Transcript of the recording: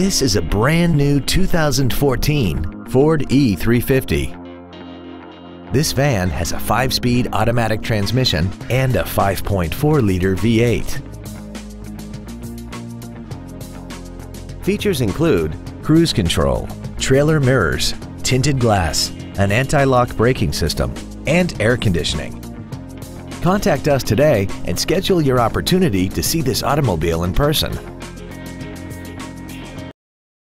This is a brand new 2014 Ford E350. This van has a 5-speed automatic transmission and a 5.4-liter V8. Features include cruise control, trailer mirrors, tinted glass, an anti-lock braking system, and air conditioning. Contact us today and schedule your opportunity to see this automobile in person.